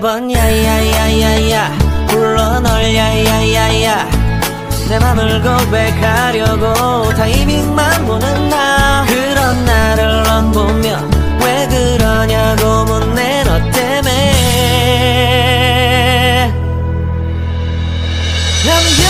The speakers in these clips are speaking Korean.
매번 야야야야야. 불러 널 야야야야. 내 맘을 고백하려고 타이밍만 보는 나. 그런 나를 넌 보며 왜 그러냐고 묻네 너 때문에. I'm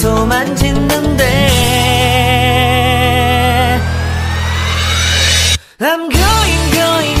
미소만 짓는데 I'm going going